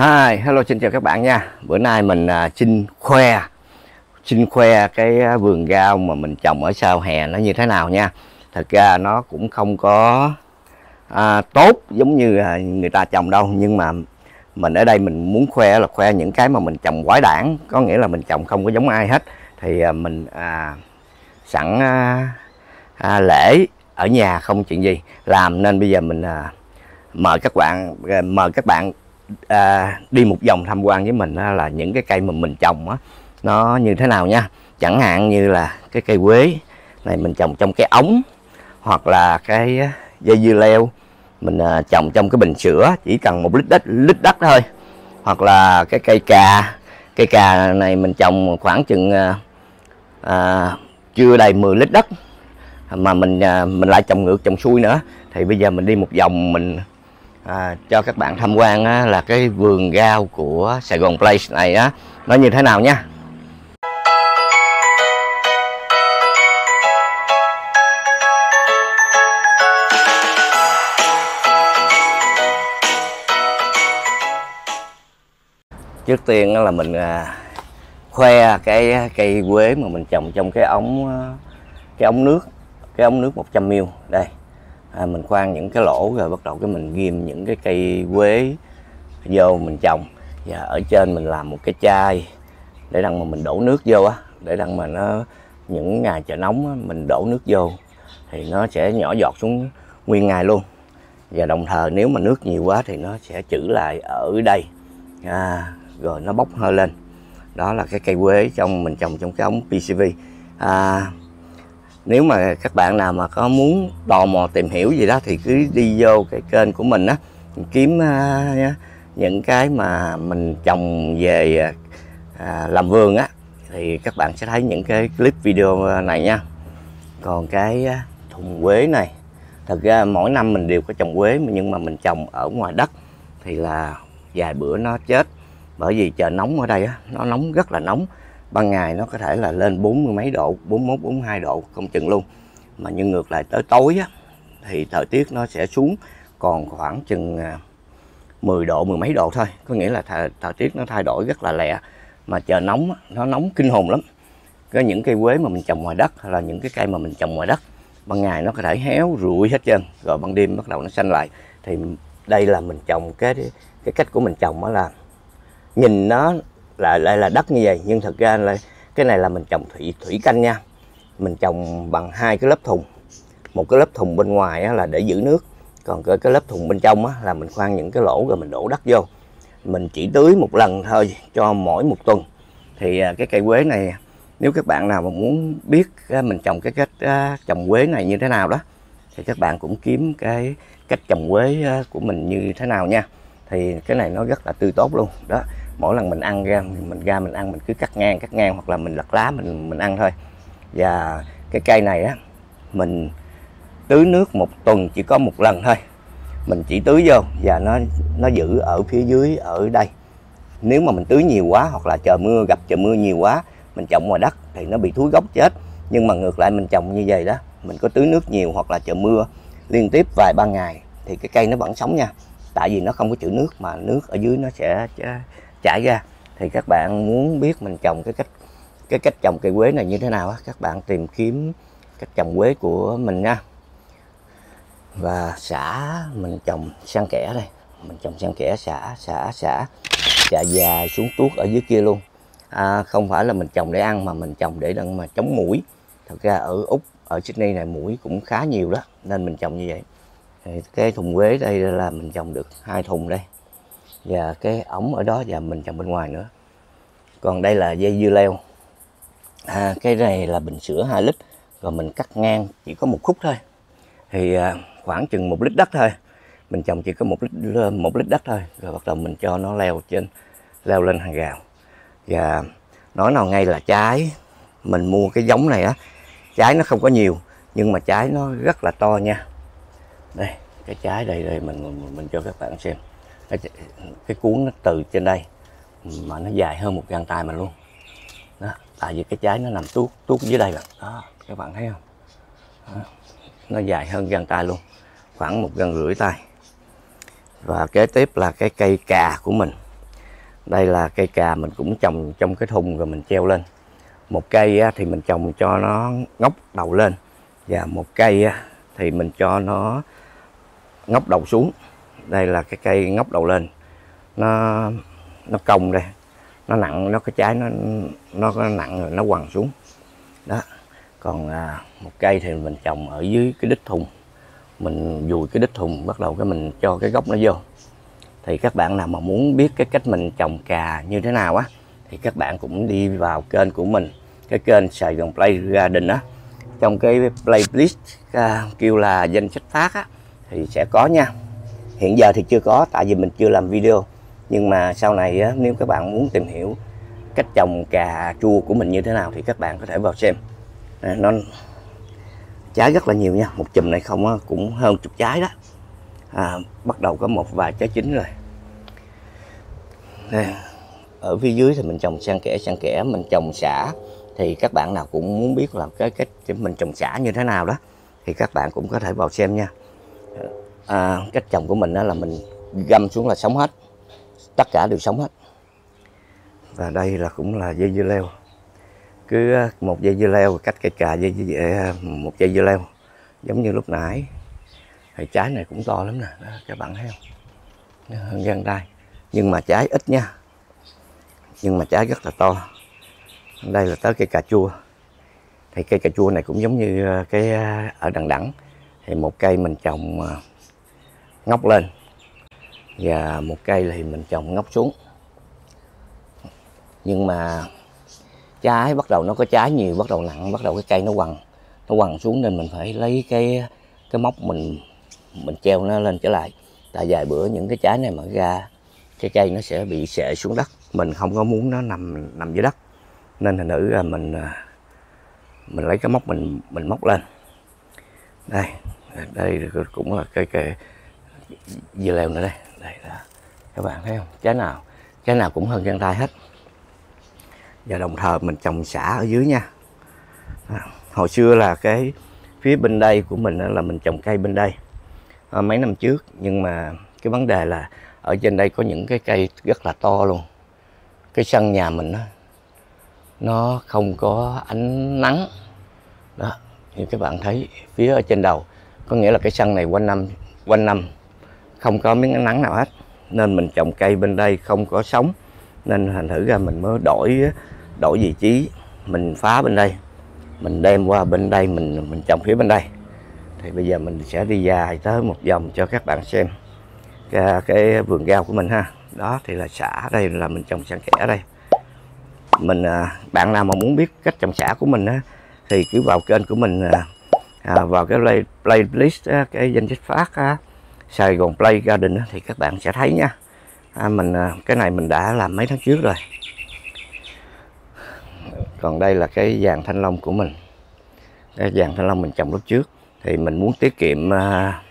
Hi, hello xin chào các bạn nha. Bữa nay mình à, xin khoe. Xin khoe cái à, vườn rau mà mình trồng ở sau hè nó như thế nào nha. Thật ra nó cũng không có à, tốt giống như à, người ta trồng đâu. Nhưng mà mình ở đây mình muốn khoe là khoe những cái mà mình trồng quái đản. Có nghĩa là mình trồng không có giống ai hết. Thì à, mình à, sẵn à, à, lễ ở nhà không chuyện gì. Làm nên bây giờ mình à, mời các bạn à, mời các bạn à, đi một vòng tham quan với mình là những cái cây mà mình trồng á nó như thế nào nha? Chẳng hạn như là cái cây quế này mình trồng trong cái ống hoặc là cái dây dưa leo mình à, trồng trong cái bình sữa chỉ cần một lít đất lít đất thôi. Hoặc là cái cây cà cây cà này mình trồng khoảng chừng à, à, chưa đầy 10 lít đất mà mình à, mình lại trồng ngược trồng xuôi nữa. Thì bây giờ mình đi một vòng mình à, cho các bạn tham quan á, là cái vườn rau của Sài Gòn Place này á. Nó như thế nào nha? Trước tiên là mình à, khoe cái à, cây quế mà mình trồng trong cái ống à, cái ống nước cái ống nước 100 ml đây à, mình khoan những cái lỗ rồi bắt đầu cái mình ghim những cái cây quế vô mình trồng. Và ở trên mình làm một cái chai để đằng mà mình đổ nước vô á để đằng mà nó những ngày trời nóng á, mình đổ nước vô thì nó sẽ nhỏ giọt xuống nguyên ngày luôn. Và đồng thời nếu mà nước nhiều quá thì nó sẽ trữ lại ở đây. À, rồi nó bốc hơi lên. Đó là cái cây quế trong mình trồng trong cái ống PCV à, nếu mà các bạn nào mà có muốn tò mò tìm hiểu gì đó thì cứ đi vô cái kênh của mình á kiếm uh, những cái mà mình trồng về uh, làm vườn á thì các bạn sẽ thấy những cái clip video này nha. Còn cái thùng quế này thật ra mỗi năm mình đều có trồng quế nhưng mà mình trồng ở ngoài đất thì là vài bữa nó chết. Bởi vì trời nóng ở đây á nó nóng rất là nóng ban ngày nó có thể là lên bốn mươi mấy độ 41 42 độ không chừng luôn. Mà nhưng ngược lại tới tối á thì thời tiết nó sẽ xuống còn khoảng chừng à, 10 độ mười mấy độ thôi. Có nghĩa là thời, thời tiết nó thay đổi rất là lẹ. Mà trời nóng nó nóng kinh hồn lắm. Có những cây quế mà mình trồng ngoài đất hay là những cái cây mà mình trồng ngoài đất ban ngày nó có thể héo rụi hết trơn rồi ban đêm bắt đầu nó xanh lại. Thì đây là mình trồng cái cái cách của mình trồng đó là nhìn nó là lại là đất như vậy. Nhưng thực ra là cái này là mình trồng thủy thủy canh nha. Mình trồng bằng hai cái lớp thùng. Một cái lớp thùng bên ngoài á, là để giữ nước. Còn cái, cái lớp thùng bên trong á, là mình khoan những cái lỗ rồi mình đổ đất vô. Mình chỉ tưới một lần thôi cho mỗi một tuần. Thì à, cái cây quế này nếu các bạn nào mà muốn biết à, mình trồng cái cách à, trồng quế này như thế nào đó thì các bạn cũng kiếm cái cách trồng quế của mình như thế nào nha. Thì cái này nó rất là tươi tốt luôn. Đó mỗi lần mình ăn ra mình ra mình ăn, mình cứ cắt ngang cắt ngang, hoặc là mình lật lá, mình mình ăn thôi. Và cái cây này á, mình tưới nước một tuần chỉ có một lần thôi. Mình chỉ tưới vô và nó nó giữ ở phía dưới, ở đây. Nếu mà mình tưới nhiều quá, hoặc là trời mưa, gặp trời mưa nhiều quá, mình trồng ngoài đất thì nó bị thúi gốc chết. Nhưng mà ngược lại mình trồng như vậy đó, mình có tưới nước nhiều hoặc là trời mưa liên tiếp vài ba ngày, thì cái cây nó vẫn sống nha. Tại vì nó không có chữ nước mà nước ở dưới nó sẽ chảy ra thì các bạn muốn biết mình trồng cái cách cái cách trồng cây quế này như thế nào á các bạn tìm kiếm cách trồng quế của mình nha. Và xả mình trồng sang kẽ đây mình trồng sang kẽ xả xả xả xả dài xuống tuốt ở dưới kia luôn. À, không phải là mình trồng để ăn mà mình trồng để đặng mà chống mũi. Thật ra ở úc ở sydney này mũi cũng khá nhiều đó nên mình trồng như vậy. Thì cái thùng quế đây là mình trồng được hai thùng đây và cái ống ở đó và mình trồng bên ngoài nữa. Còn đây là dây dưa leo. À, cái này là bình sữa 2 lít rồi mình cắt ngang chỉ có một khúc thôi. Thì à, khoảng chừng một lít đất thôi. Mình trồng chỉ có một lít một lít đất thôi rồi bắt đầu mình cho nó leo trên leo lên hàng rào. Và nói nào ngay là trái mình mua cái giống này á trái nó không có nhiều nhưng mà trái nó rất là to nha. Đây cái trái đây đây mình mình, mình cho các bạn xem cái, cái cuốn nó từ trên đây mà nó dài hơn một găng tay mình luôn. Đó tại vì cái trái nó nằm tuốt tuốt dưới đây bạn. Đó các bạn thấy không? Đó. nó dài hơn găng tay luôn khoảng một găng rưỡi tay. Và kế tiếp là cái cây cà của mình. Đây là cây cà mình cũng trồng trong cái thùng rồi mình treo lên. Một cây thì mình trồng cho nó ngóc đầu lên và một cây thì mình cho nó ngóc đầu xuống đây là cái cây ngóc đầu lên. Nó nó cong đây. Nó nặng nó cái trái nó nó nặng rồi nó quằn xuống. Đó. Còn à, một cây thì mình trồng ở dưới cái đít thùng. Mình dùi cái đít thùng bắt đầu cái mình cho cái gốc nó vô. Thì các bạn nào mà muốn biết cái cách mình trồng cà như thế nào á thì các bạn cũng đi vào kênh của mình. Cái kênh Sài Gòn Play Garden á. Trong cái playlist uh, kêu là danh sách phát á thì sẽ có nha hiện giờ thì chưa có tại vì mình chưa làm video. Nhưng mà sau này á, nếu các bạn muốn tìm hiểu cách trồng cà chua của mình như thế nào thì các bạn có thể vào xem. À, nó trái rất là nhiều nha. Một chùm này không á, cũng hơn chục trái đó. À, bắt đầu có một vài trái chín rồi. Ở phía dưới thì mình trồng sang kẽ sang kẽ mình trồng xả. Thì các bạn nào cũng muốn biết là cái cách mình trồng xả như thế nào đó thì các bạn cũng có thể vào xem nha à, cách trồng của mình đó là mình găm xuống là sống hết. Tất cả đều sống hết. Và đây là cũng là dây dưa leo. Cứ à, một dây dưa leo cách cây cà dây, dây à, một dây dưa leo. Giống như lúc nãy. Thì trái này cũng to lắm nè. Đó, các bạn thấy không? Hơn găng tay. Nhưng mà trái ít nha. Nhưng mà trái rất là to. Đây là tới cây cà chua. Thì cây cà chua này cũng giống như à, cái ở đằng đẳng thì một cây mình trồng ngóc lên. Và một cây thì mình trồng ngóc xuống. Nhưng mà trái bắt đầu nó có trái nhiều, bắt đầu nặng, bắt đầu cái cây nó quằn nó quằn xuống nên mình phải lấy cái cái móc mình mình treo nó lên trở lại. Tại vài bữa những cái trái này mà ra, cái cây nó sẽ bị sệ xuống đất. Mình không có muốn nó nằm nằm dưới đất. Nên thành nữ là mình à, mình lấy cái móc mình mình móc lên. Đây đây cũng là cây cái dưa leo nữa đây. Đây là các bạn thấy không? Trái nào? Trái nào cũng hơn chân tay hết. Và đồng thời mình trồng xả ở dưới nha. À, hồi xưa là cái phía bên đây của mình là mình trồng cây bên đây. À, mấy năm trước nhưng mà cái vấn đề là ở trên đây có những cái cây rất là to luôn. Cái sân nhà mình đó, nó không có ánh nắng. Đó. Như các bạn thấy phía ở trên đầu có nghĩa là cái sân này quanh năm quanh năm không có miếng nắng nào hết. Nên mình trồng cây bên đây không có sống. Nên thành thử ra mình mới đổi đổi vị trí. Mình phá bên đây. Mình đem qua bên đây mình mình trồng phía bên đây. Thì bây giờ mình sẽ đi dài tới một vòng cho các bạn xem. Cái, cái vườn rau của mình ha. Đó thì là xả đây là mình trồng xen kẻ đây. Mình à, bạn nào mà muốn biết cách trồng xả của mình á, thì cứ vào kênh của mình à, à vào cái play, playlist cái danh sách phát á, Sài Gòn Play Garden thì các bạn sẽ thấy nha. À, mình à, cái này mình đã làm mấy tháng trước rồi. Còn đây là cái vàng thanh long của mình. Cái vàng thanh long mình trồng lúc trước. Thì mình muốn tiết kiệm à,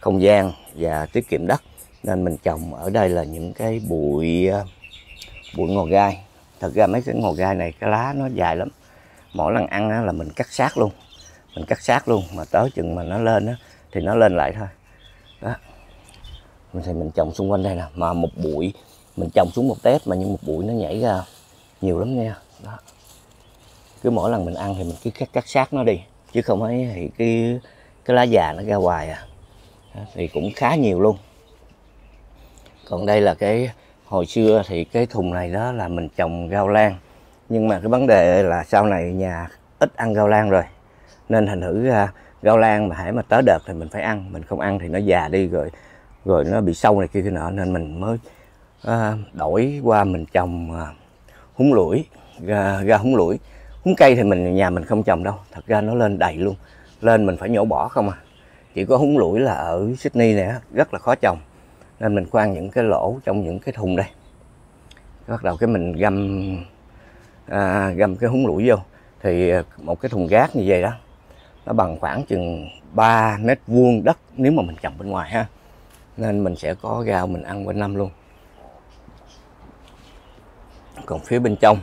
không gian và tiết kiệm đất. Nên mình trồng ở đây là những cái bụi à, bụi ngò gai. Thật ra mấy cái ngò gai này cái lá nó dài lắm. Mỗi lần ăn là mình cắt sát luôn. Mình cắt sát luôn. Mà tới chừng mà nó lên thì nó lên lại thôi mình thì mình trồng xung quanh đây nè, mà một bụi, mình trồng xuống một tép mà nhưng một bụi nó nhảy ra nhiều lắm nha. Đó. Cứ mỗi lần mình ăn thì mình cứ cắt cắt sát nó đi, chứ không ấy thì cái cái lá già nó ra hoài à. Thì cũng khá nhiều luôn. Còn đây là cái, hồi xưa thì cái thùng này đó là mình trồng rau lan, nhưng mà cái vấn đề là sau này nhà ít ăn rau lan rồi, nên thành thử à, rau lan mà hãy mà tới đợt thì mình phải ăn, mình không ăn thì nó già đi rồi rồi nó bị sâu này kia kia nọ nên mình mới à, đổi qua mình trồng à, húng lủi ra, ra húng lủi. Húng cây thì mình nhà mình không trồng đâu thật ra nó lên đầy luôn. Lên mình phải nhổ bỏ không à. Chỉ có húng lủi là ở Sydney này rất là khó trồng. Nên mình khoan những cái lỗ trong những cái thùng đây. Bắt đầu cái mình găm à, găm cái húng lủi vô. Thì một cái thùng gác như vậy đó nó bằng khoảng chừng 3 mét vuông đất nếu mà mình trồng bên ngoài ha nên mình sẽ có rau mình ăn quanh năm luôn. Còn phía bên trong,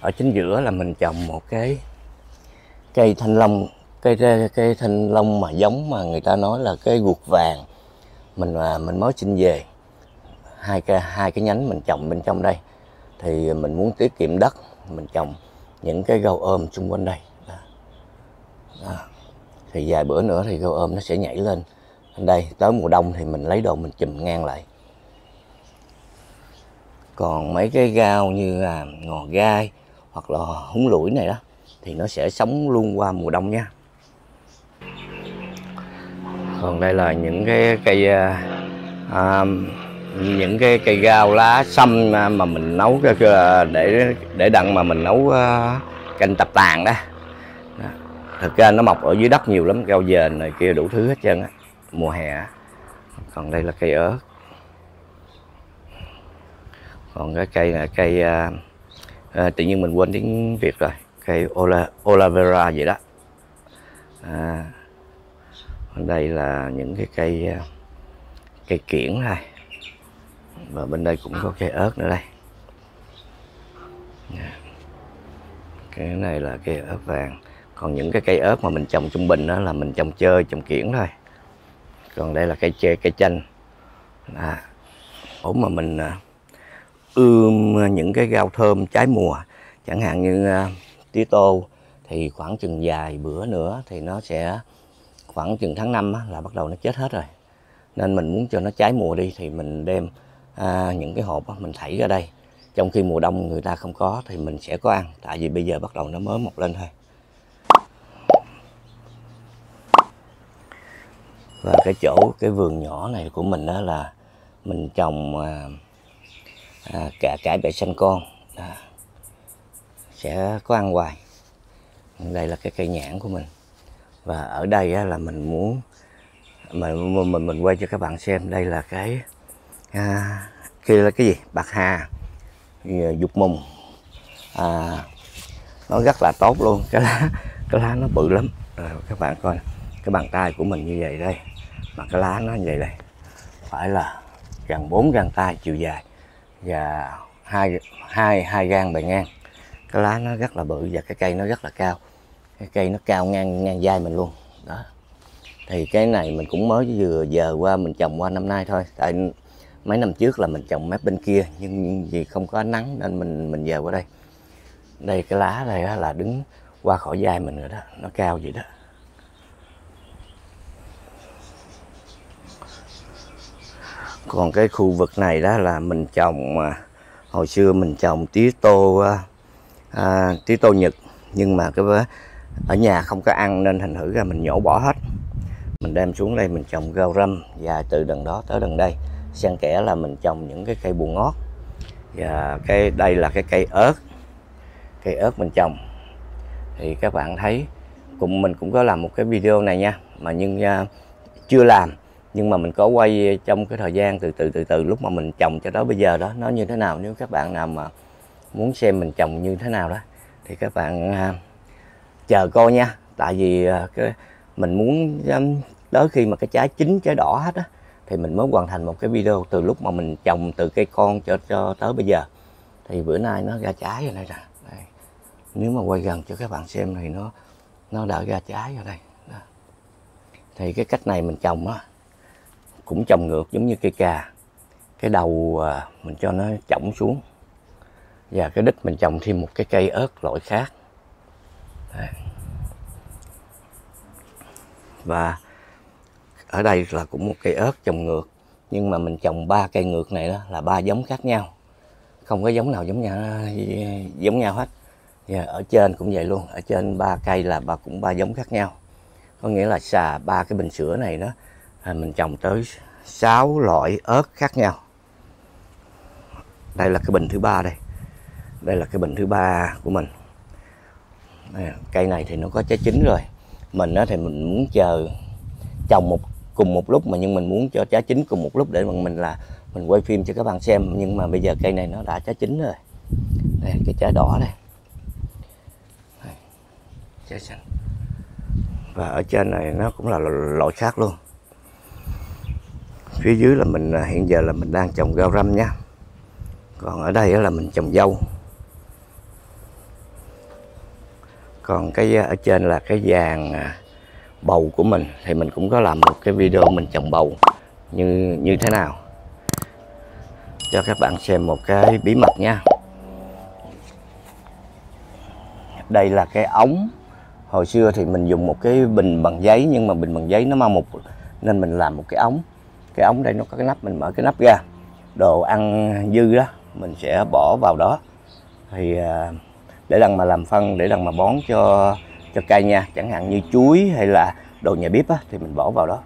ở chính giữa là mình trồng một cái cây thanh long, cây cây thanh long mà giống mà người ta nói là cái ruột vàng. Mình mà mình mới xin về. Hai cái hai cái nhánh mình trồng bên trong đây. Thì mình muốn tiết kiệm đất, mình trồng những cái rau ôm xung quanh đây. Đó. Đó. thì vài bữa nữa thì rau ôm nó sẽ nhảy lên đây tới mùa đông thì mình lấy đồ mình chùm ngang lại. Còn mấy cái gao như là ngò gai hoặc là húng lũi này đó thì nó sẽ sống luôn qua mùa đông nha. Còn đây là những cái cây à, à những cái cây gao lá xăm mà mình nấu à, để để đặng mà mình nấu à, canh tập tàn đó. Thật ra nó mọc ở dưới đất nhiều lắm gao dền này kia đủ thứ hết trơn á mùa hè còn đây là cây ớt. Còn cái cây là cây à, à, tự nhiên mình quên tiếng việt rồi. Cây Ola, Olavera vậy đó. À, đây là những cái cây à, cây kiển này. Và bên đây cũng có cây ớt nữa đây. Dạ. Cái này là cây ớt vàng. Còn những cái cây ớt mà mình trồng trung bình đó là mình trồng chơi trồng kiển thôi còn đây là cây tre cây chanh. À, ổ mà mình à, ươm những cái rau thơm trái mùa. Chẳng hạn như à, tía tô thì khoảng chừng vài bữa nữa thì nó sẽ khoảng chừng tháng 5 là bắt đầu nó chết hết rồi. Nên mình muốn cho nó trái mùa đi thì mình đem à, những cái hộp mình thảy ra đây. Trong khi mùa đông người ta không có thì mình sẽ có ăn. Tại vì bây giờ bắt đầu nó mới mọc lên thôi. Và cái chỗ cái vườn nhỏ này của mình đó là mình trồng à, à, cả cải bẹ xanh con. À, sẽ có ăn hoài. Đây là cái cây nhãn của mình. Và ở đây á, là mình muốn mình, mình mình quay cho các bạn xem đây là cái à, kia là cái gì? Bạc hà à, dục mùng. À, nó rất là tốt luôn. Cái lá cái lá nó bự lắm. Rồi các bạn coi cái bàn tay của mình như vậy đây mà cái lá nó như vậy đây, phải là gần bốn găng tay chiều dài và hai hai hai gan bề ngang. Cái lá nó rất là bự và cái cây nó rất là cao. Cái cây nó cao ngang ngang vai mình luôn. Đó. Thì cái này mình cũng mới vừa giờ qua mình trồng qua năm nay thôi. Tại mấy năm trước là mình trồng mép bên kia, nhưng vì không có nắng nên mình mình giờ qua đây. Đây, cái lá này là đứng qua khỏi vai mình rồi đó. Nó cao vậy đó. Còn cái khu vực này đó là mình trồng hồi xưa mình trồng tía tô à, à tía tô nhật. Nhưng mà cái ở nhà không có ăn nên thành thử ra mình nhổ bỏ hết. Mình đem xuống đây mình trồng rau răm. Và từ đằng đó tới đằng đây xen kẽ là mình trồng những cái cây bùa ngót. Và cái đây là cái cây ớt. Cây ớt mình trồng. Thì các bạn thấy cũng mình cũng có làm một cái video này nha. Mà nhưng uh, chưa làm nhưng mà mình có quay trong cái thời gian từ từ từ từ lúc mà mình trồng cho tới bây giờ đó nó như thế nào? Nếu các bạn nào mà muốn xem mình trồng như thế nào đó thì các bạn uh, chờ coi nha. Tại vì uh, cái mình muốn um, tới khi mà cái trái chín trái đỏ hết á thì mình mới hoàn thành một cái video từ lúc mà mình trồng từ cây con cho cho tới bây giờ. Thì bữa nay nó ra trái rồi đây nè. Đây. nếu mà quay gần cho các bạn xem thì nó nó đã ra trái rồi đây. Đó. thì cái cách này mình trồng á cũng trồng ngược giống như cây cà cái đầu à, mình cho nó chỏng xuống. Và cái đích mình trồng thêm một cái cây ớt loại khác. Và ở đây là cũng một cây ớt trồng ngược. Nhưng mà mình trồng ba cây ngược này đó là ba giống khác nhau. Không có giống nào giống nhau giống nhau hết. Và ở trên cũng vậy luôn. Ở trên ba cây là ba cũng ba giống khác nhau. Có nghĩa là xà ba cái bình sữa này đó mình trồng tới 6 loại ớt khác nhau. Đây là cái bình thứ ba đây. Đây là cái bình thứ ba của mình. Cây này thì nó có trái chín rồi. Mình đó thì mình muốn chờ trồng một, cùng một lúc mà nhưng mình muốn cho trái chín cùng một lúc để mình là, mình quay phim cho các bạn xem. Nhưng mà bây giờ cây này nó đã trái chín rồi. Đây, cái trái đỏ đây. Trái xanh. Và ở trên này nó cũng là loại khác luôn phía dưới là mình à, hiện giờ là mình đang trồng rau răm nha. Còn ở đây là mình trồng dâu. Còn cái à, ở trên là cái vàng à, bầu của mình, thì mình cũng có làm một cái video mình trồng bầu như như thế nào. Cho các bạn xem một cái bí mật nha. Đây là cái ống. Hồi xưa thì mình dùng một cái bình bằng giấy, nhưng mà bình bằng giấy nó mau một nên mình làm một cái ống cái ống đây nó có cái nắp mình mở cái nắp ra đồ ăn dư đó mình sẽ bỏ vào đó. Thì à, để đằng mà làm phân để đằng mà bón cho cho cây nha chẳng hạn như chuối hay là đồ nhà bếp á, thì mình bỏ vào đó.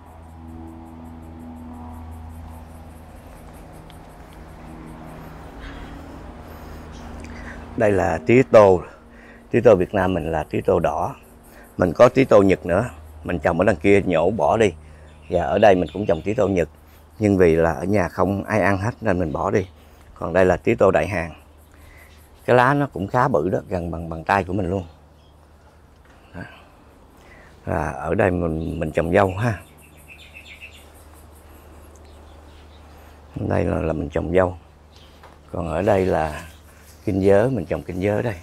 Đây là tía tô. Tía tô Việt Nam mình là tía tô đỏ. Mình có tía tô Nhật nữa. Mình trồng ở đằng kia nhổ bỏ đi và ở đây mình cũng trồng tía tô Nhật nhưng vì là ở nhà không ai ăn hết nên mình bỏ đi. Còn đây là tía tô đại hàng. Cái lá nó cũng khá bự đó gần bằng bàn tay của mình luôn. Đó. và ở đây mình mình trồng dâu ha. Đây là, là mình trồng dâu. Còn ở đây là kinh giới mình trồng kinh giới đây.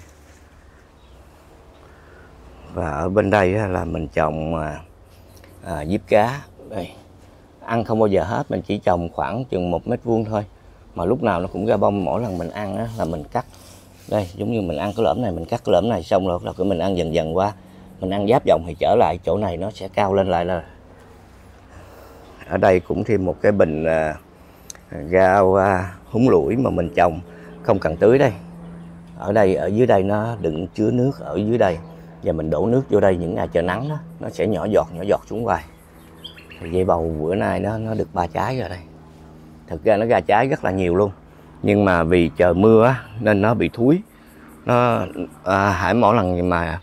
Và ở bên đây là mình trồng à, à, diếp cá đây ăn không bao giờ hết mình chỉ trồng khoảng chừng một mét vuông thôi. Mà lúc nào nó cũng ra bông mỗi lần mình ăn á, là mình cắt. Đây giống như mình ăn cái lõm này mình cắt cái lõm này xong rồi là mình ăn dần dần qua. Mình ăn giáp vòng thì trở lại chỗ này nó sẽ cao lên lại là ở đây cũng thêm một cái bình à, rau à, húng lủi mà mình trồng. Không cần tưới đây. Ở đây ở dưới đây nó đựng chứa nước ở dưới đây. Và mình đổ nước vô đây những ngày trời nắng đó nó sẽ nhỏ giọt nhỏ giọt xuống hoài dây bầu bữa nay nó nó được ba trái rồi đây. Thực ra nó ra trái rất là nhiều luôn. Nhưng mà vì trời mưa á, nên nó bị thúi. Nó à, hãy mỗi lần mà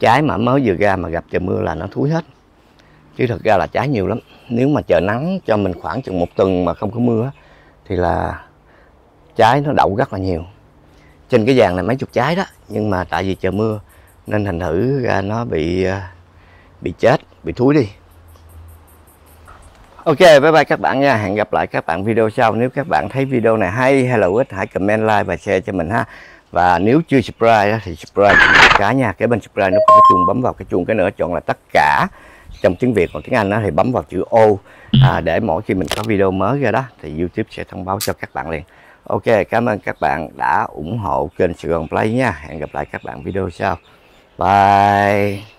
trái mà mới vừa ra mà gặp trời mưa là nó thúi hết. Chứ thật ra là trái nhiều lắm. Nếu mà trời nắng cho mình khoảng chừng một tuần mà không có mưa thì là trái nó đậu rất là nhiều. Trên cái vàng này mấy chục trái đó nhưng mà tại vì trời mưa nên thành thử ra nó bị à, bị chết bị thúi đi. Ok, bye bye các bạn nha. Hẹn gặp lại các bạn video sau. Nếu các bạn thấy video này hay hay là hữu ích, hãy comment, like và share cho mình ha. Và nếu chưa subscribe thì subscribe cả nha. Cái bên subscribe nó có cái chuông bấm vào cái chuông cái nữa chọn là tất cả trong tiếng Việt còn tiếng Anh đó thì bấm vào chữ O à, để mỗi khi mình có video mới ra đó thì YouTube sẽ thông báo cho các bạn liền. Ok, cảm ơn các bạn đã ủng hộ kênh Sài Gòn Play nha. Hẹn gặp lại các bạn video sau. Bye.